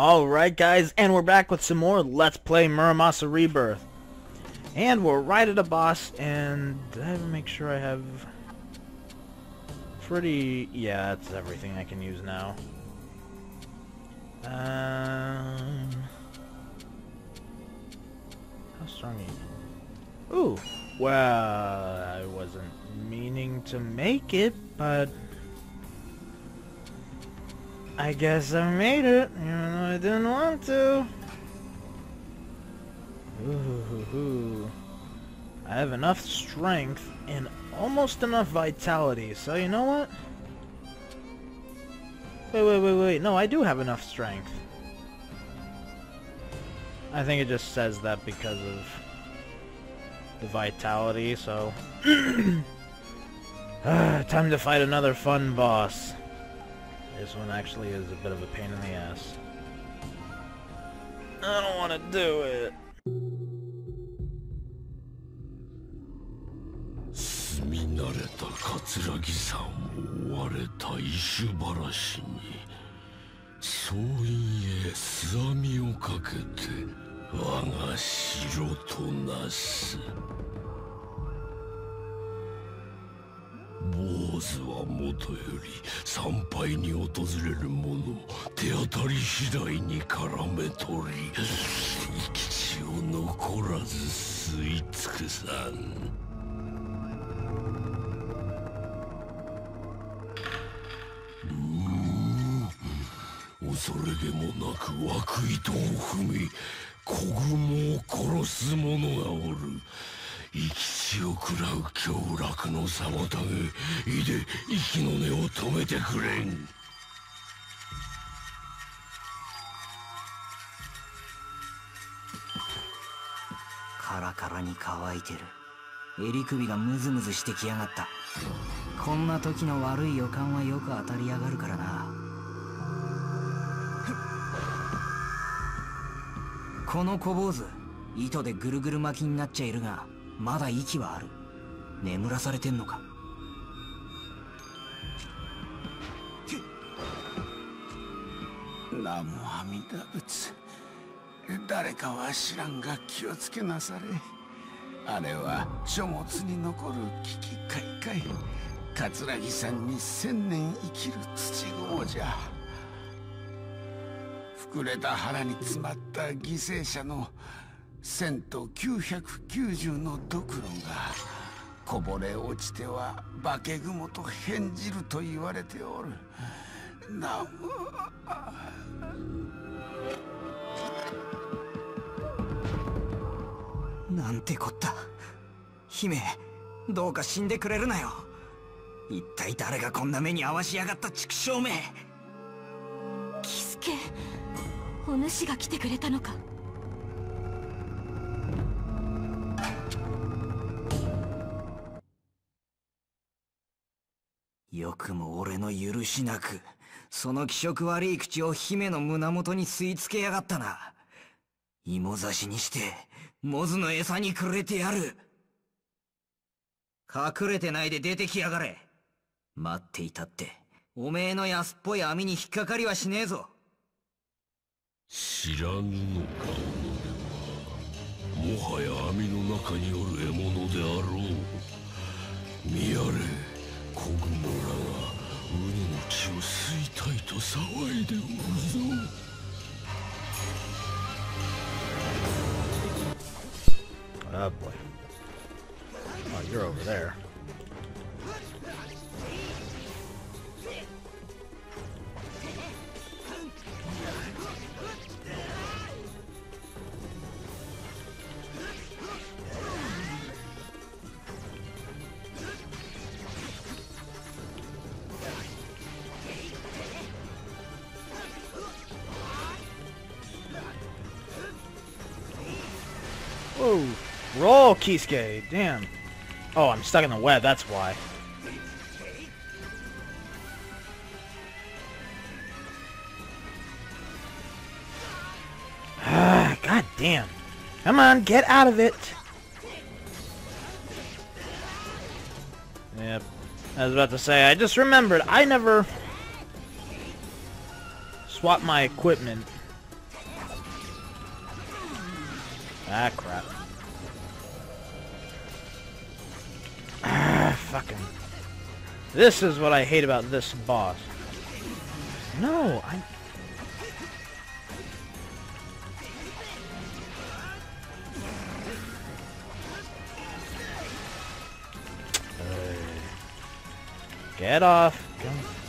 Alright guys, and we're back with some more Let's Play Muramasa Rebirth. And we're right at a boss, and I make sure I have... Pretty... yeah, that's everything I can use now. Um... How strong are you? Ooh! Well, I wasn't meaning to make it, but... I guess I made it, even though I didn't want to. Ooh, I have enough strength and almost enough vitality, so you know what? Wait, wait, wait, wait. No, I do have enough strength. I think it just says that because of the vitality, so... Ah, time to fight another fun boss. This one actually is a bit of a pain in the ass. I don't want to do it. ずはもとより参拝に訪れる者手当たり次第に絡め取り。生き血を残らず吸い尽くさん。恐れでもなく悪意とを踏み子雲を殺す者がおる。生き血を食らう凶楽の妨げいで息の根を止めてくれん。カラカラに乾いてる。襟首がムズムズしてきやがった。こんな時の悪い予感はよく当たりやがるからな。この小坊主糸でぐるぐる巻きになっちゃいるがまだ息はある。眠らされてんのか？南無阿弥陀仏。誰かは知らんが気をつけなされ。あれは書物に残る危機開会桂木さんに千年生きる土雲じゃ。膨れた腹に詰まった犠牲者の千と990のドクロがこぼれ落ちては化け雲と変じると言われておる。ななんてこった。姫どうか死んでくれるなよ。一体誰がこんな目に遭わしやがった畜生め。キスケお主が来てくれたのかよくも俺の許しなくその気色悪い口を姫の胸元に吸い付けやがったな。芋刺しにしてモズの餌にくれてやる。隠れてないで出てきやがれ。待っていたっておめえの安っぽい網に引っかかりはしねえぞ。知らぬのか。己はもはや網の中におる獲物であろう。見やれ子雲らがウニの血を吸いたいと騒いでおるぞ Oh boy. Oh, you're over there. Roll, Kisuke! Damn. Oh, I'm stuck in the web, that's why. Ah, god damn. Come on, get out of it! Yep. I was about to say, I just remembered, I never swapped my equipment Ah, crap. This is what I hate about this boss. No, I... Get off. Come.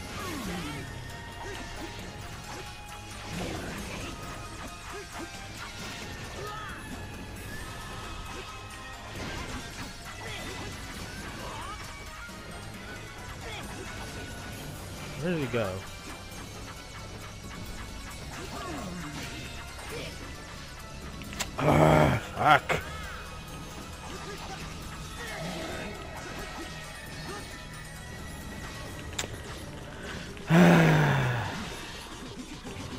Go? Ah, fuck.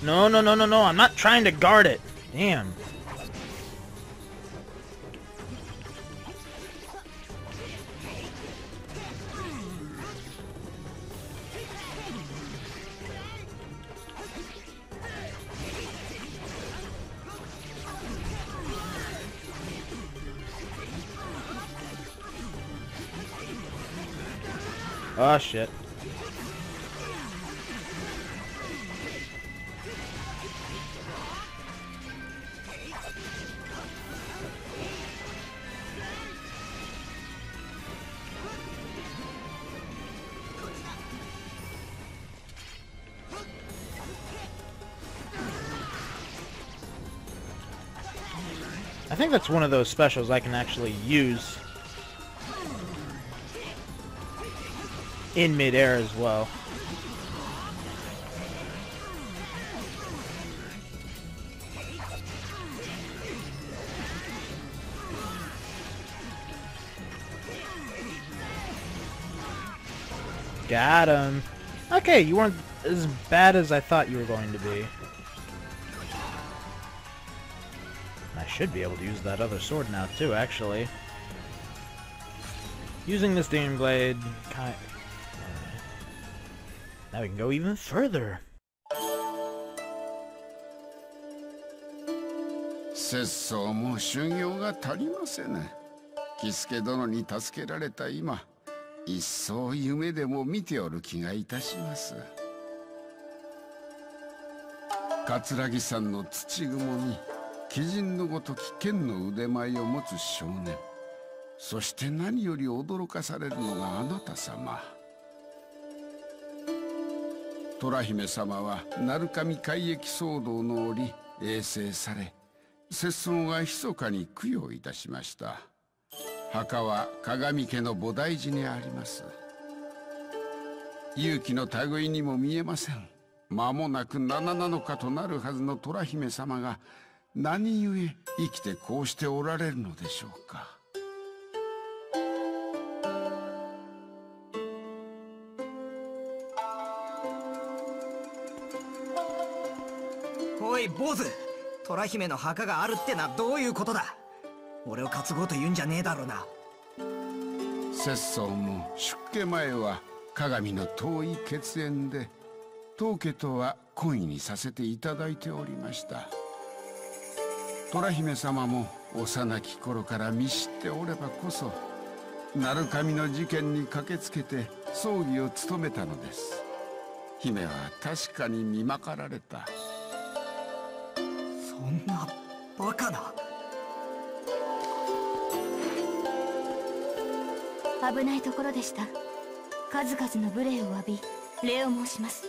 No, no, no, no, no. I'm not trying to guard it. Damn. Oh shit. I think that's one of those specials I can actually use in midair as well. Got him. Okay, you weren't as bad as I thought you were going to be. I should be able to use that other sword now too, actually. Using this Demon Blade. Now we can go even further. 節操も修行が足りませぬ喜助殿に助けられた今一層夢でも見ておる気がいたします桂木山の土雲に鬼人のごとき剣の腕前を持つ少年そして何より驚かされるのがあなた様虎姫様は鳴神海域騒動の折衛生され節操が密かに供養いたしました。墓は鏡家の菩提寺にあります。勇気の類にも見えません。間もなく七なのかとなるはずの虎姫様が何故生きてこうしておられるのでしょうか。い坊主。虎姫の墓があるってのはどういうことだ？俺を担ごうと言うんじゃねえだろうな。節操も出家前は鏡の遠い血縁で当家とは懇意にさせていただいておりました。虎姫様も幼き頃から見知っておればこそ鳴神の事件に駆けつけて葬儀を務めたのです。姫は確かに見まかられた。んなバカな。危ないところでした。数々の無礼を浴び礼を申します。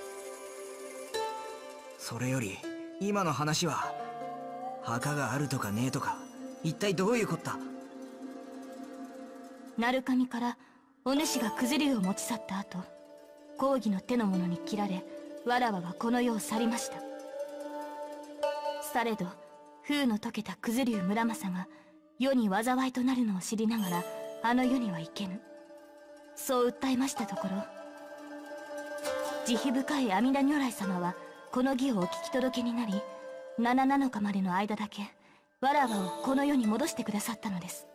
それより今の話は墓があるとかねえとか一体どういうこった？鳴神からお主が九頭竜を持ち去った後公儀の手の者に切られわらわはこの世を去りましたされど風の解けた九頭竜村正が世に災いとなるのを知りながらあの世には行けぬ。そう訴えましたところ慈悲深い阿弥陀如来様はこの儀をお聞き届けになり七七日までの間だけわらわをこの世に戻してくださったのです。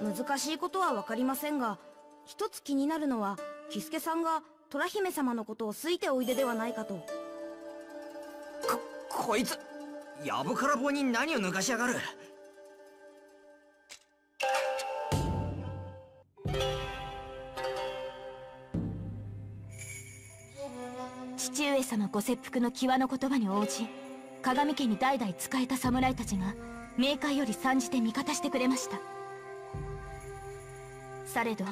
難しいことは分かりませんが一つ気になるのは喜助さんが虎姫様のことを好いておいでではないかと。ここいつやぶから棒に何を抜かしやがる。父上様ご切腹の際の言葉に応じ鏡家に代々仕えた侍たちが冥界より参じて味方してくれました。されど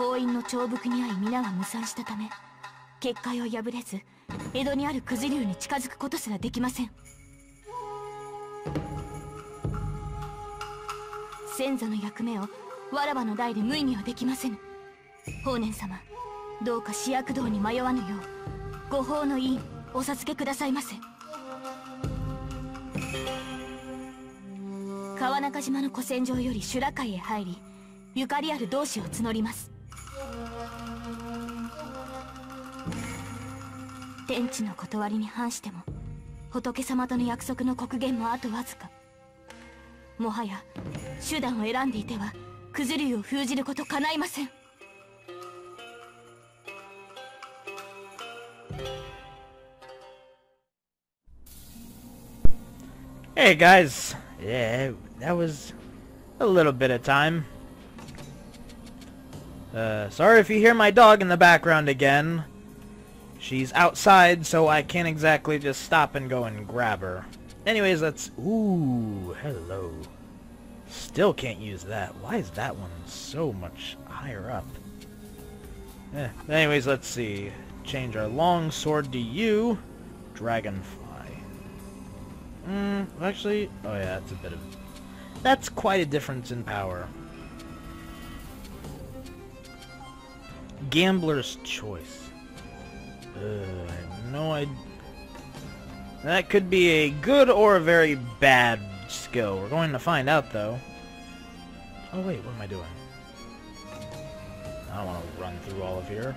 法院の重複に遭い皆は無産したため結界を破れず江戸にある九頭竜に近づくことすらできません。先祖の役目をわらわの代で無意にはできませぬ。法然様どうか死悪道に迷わぬようご法の委員お授けくださいませ。川中島の古戦場より修羅界へ入りゆかりある同志を募ります。天地の断りに反しても仏様との約束の刻限もあとわずかもはや手段を選んでいては九頭竜を封じること叶いません Hey guys, yeah, that was a little bit of time. Uh, sorry if you hear my dog in the background again. She's outside, so I can't exactly just stop and go and grab her. Anyways, let's... Ooh, hello. Still can't use that. Why is that one so much higher up? Eh, anyways, let's see. Change our long sword to you. Dragonfly. Hmm, actually... Oh yeah, that's a bit of... That's quite a difference in power. Gambler's Choice. No idea. That could be a good or a very bad skill. We're going to find out, though. Oh, wait, what am I doing? I don't want to run through all of here.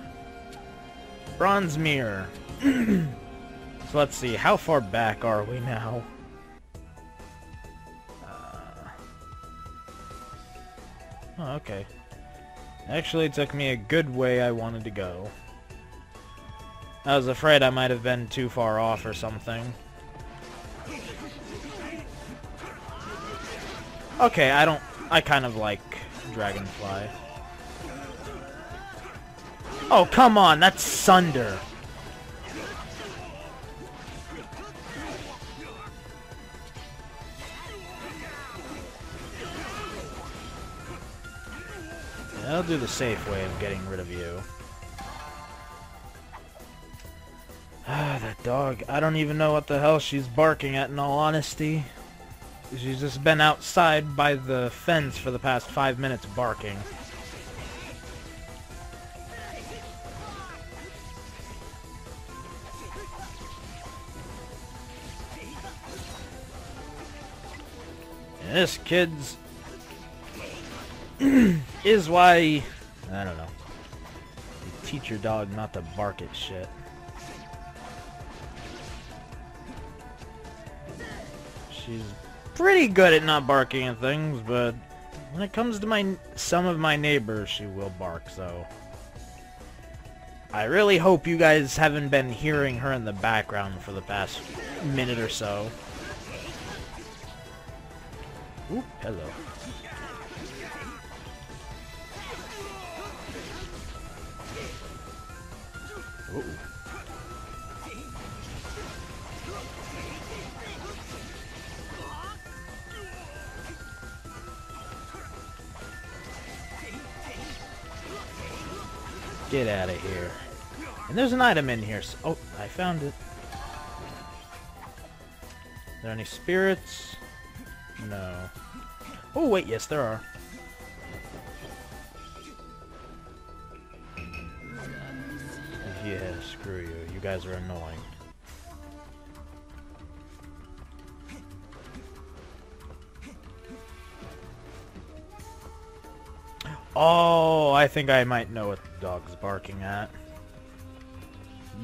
Bronze Mirror. so let's see, how far back are we now? Uh... Oh, okay. Actually, it took me a good way I wanted to go. I was afraid I might have been too far off or something. Okay, I don't... I kind of like Dragonfly. Oh, come on! That's Sunder! I'll do the safe way of getting rid of you. Dog. I don't even know what the hell she's barking at in all honesty. She's just been outside by the fence for the past five minutes barking. This kid's is why I don't know. You teach your dog not to bark at shit. She's pretty good at not barking at things, but when it comes to my some of my neighbors, she will bark, so... I really hope you guys haven't been hearing her in the background for the past minute or so. Oop, hello. Ooh. Get out of here. And there's an item in here. So oh, I found it. Are there any spirits? No. Oh, wait, yes, there are. Yeah, screw you. You guys are annoying. Oh, I think I might know what the dog's barking at.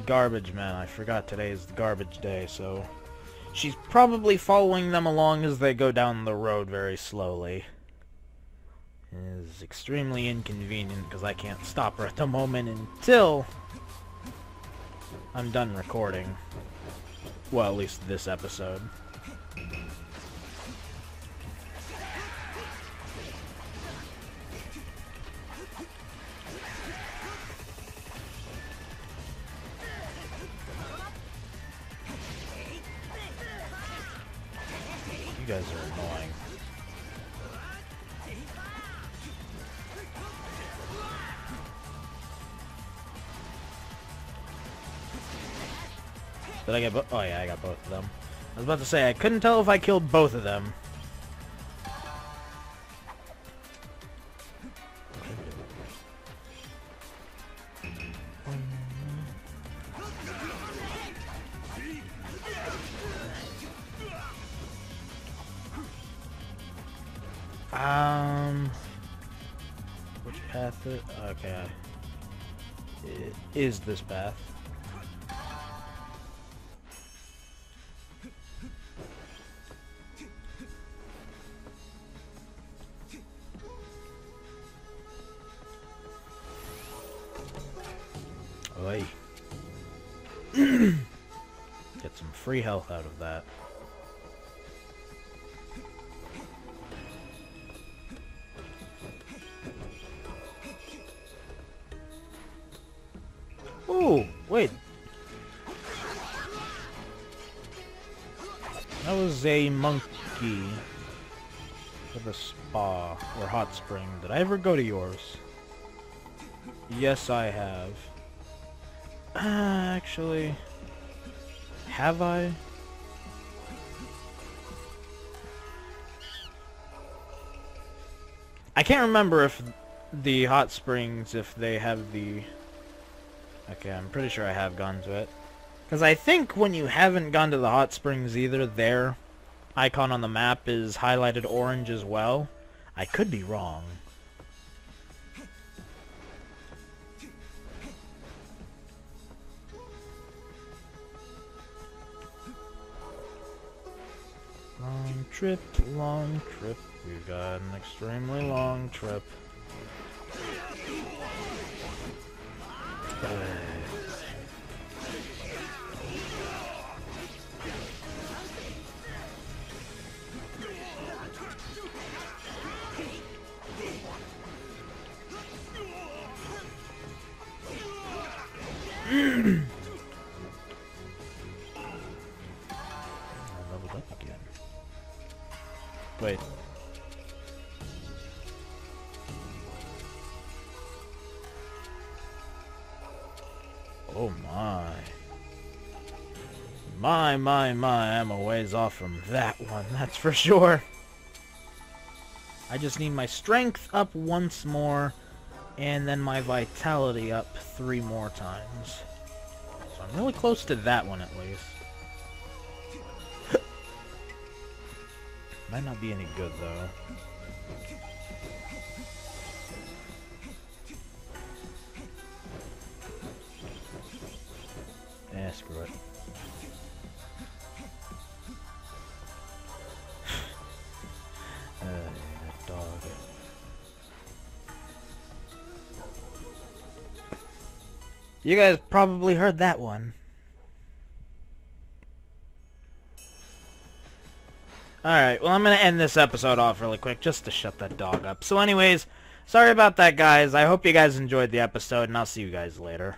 Garbage man. I forgot today is the garbage day, so... She's probably following them along as they go down the road very slowly. It is extremely inconvenient because I can't stop her at the moment until I'm done recording. Well, at least this episode. Guys are annoying. Did I get both? Oh yeah, I got both of them. I was about to say, I couldn't tell if I killed both of them. Is this path. Get some free health out of that. Or hot spring. Did I ever go to yours? Yes, I have. Uh, actually, have I? I can't remember if the hot springs, if they have the... Okay, I'm pretty sure I have gone to it. Because I think when you haven't gone to the hot springs either, their icon on the map is highlighted orange as well. I could be wrong. Long trip, long trip. We've got an extremely long trip. I Oh my. My, my, my, I'm a ways off from that one, that's for sure. I just need my strength up once more, and then my vitality up three more times. So I'm really close to that one at least. Might not be any good though. Eh, screw it. You guys probably heard that one. Alright, well I'm going to end this episode off really quick just to shut that dog up. So anyways, sorry about that guys. I hope you guys enjoyed the episode and I'll see you guys later.